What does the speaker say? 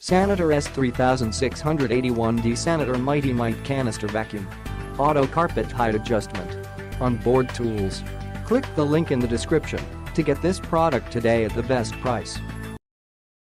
Sanitaire S3681D Sanitaire Mighty Mite Canister Vacuum. Auto Carpet Height Adjustment. Onboard tools. Click the link in the description to get this product today at the best price.